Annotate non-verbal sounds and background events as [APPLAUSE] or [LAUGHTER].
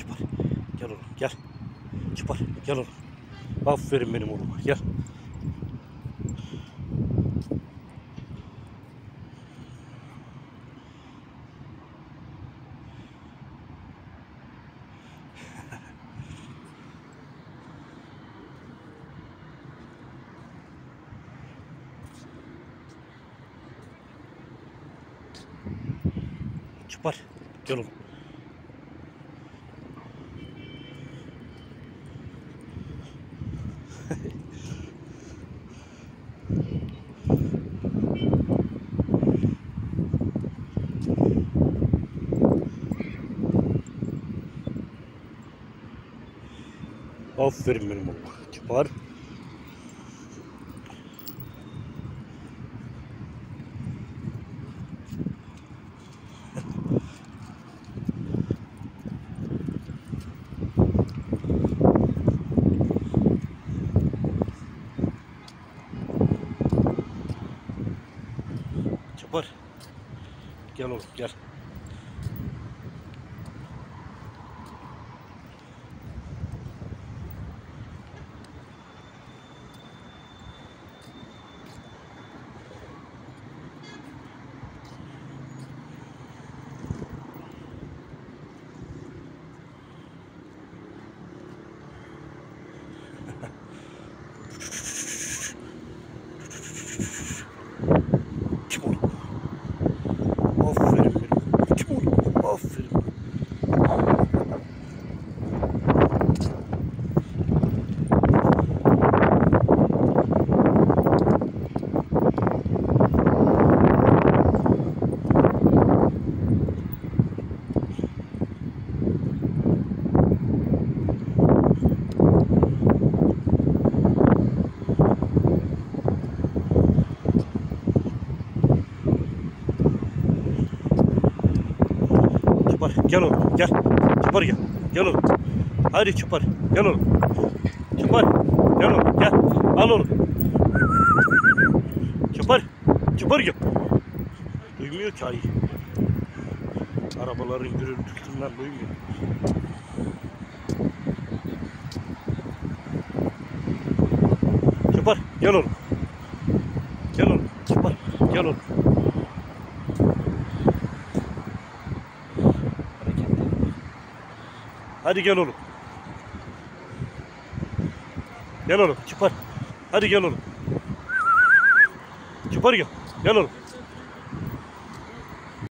Çıpar. Gel oğlum gel. Çıpar gel oğlum. Aferin benim oğluma gel. Çıpar. Gel oğlum. [LAUGHS] Aferin benim oğluma. Çıpar. Çıpar. Gel oğlum gel. Kim oğlum? Aferin benim. Kim oğlum? Aferin. Çıpar gel oğlum gel. Çıpar gel. Gel oğlum. Hadi çıpar. Gel oğlum. Çıpar. Gel oğlum gel. Al oğlum. Çıpar. Çıpar gel. Duymuyor ki ayı. Arabaların gürültüsünden duymuyor. Çıpar gel oğlum. Gel oğlum. Çıpar. Gel oğlum. Hadi gel oğlum. Gel oğlum çıpar. Hadi gel oğlum. Çıpar gel. Gel oğlum.